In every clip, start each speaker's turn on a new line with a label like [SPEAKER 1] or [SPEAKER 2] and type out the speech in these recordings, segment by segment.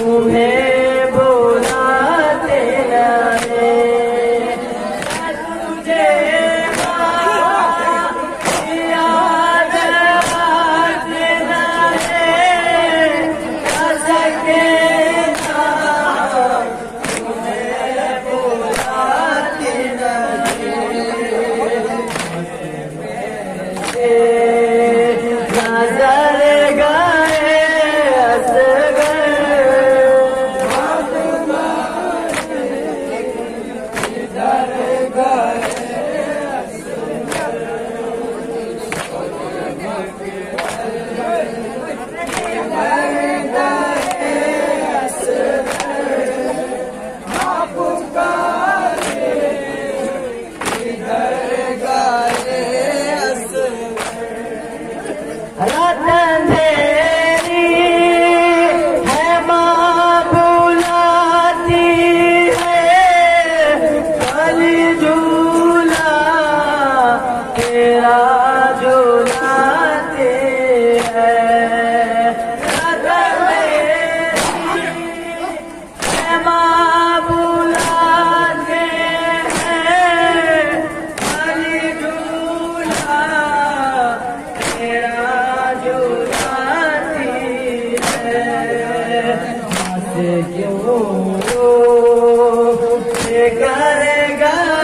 [SPEAKER 1] Amen. किधर गए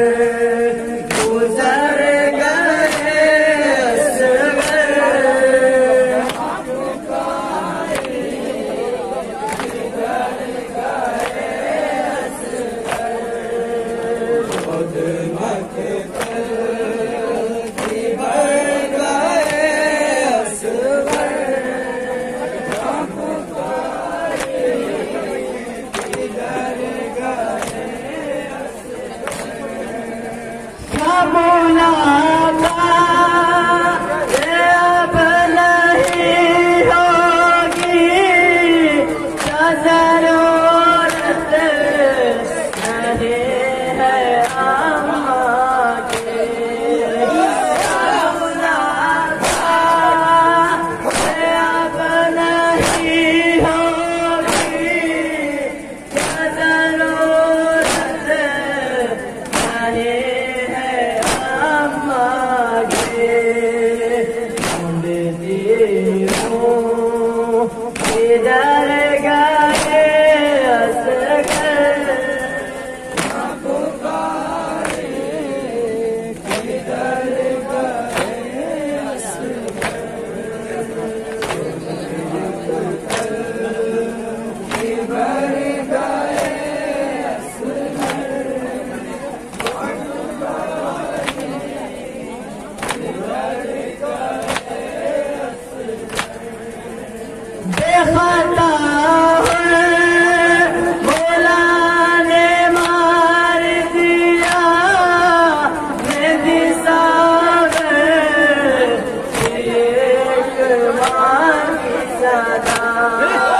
[SPEAKER 1] Yeah.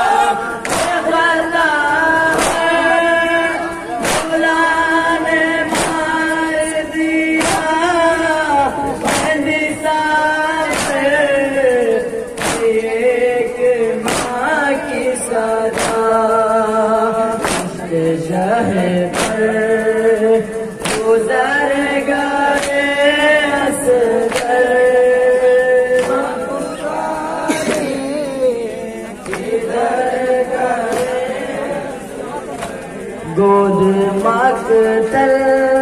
[SPEAKER 1] गोद मकतल की भर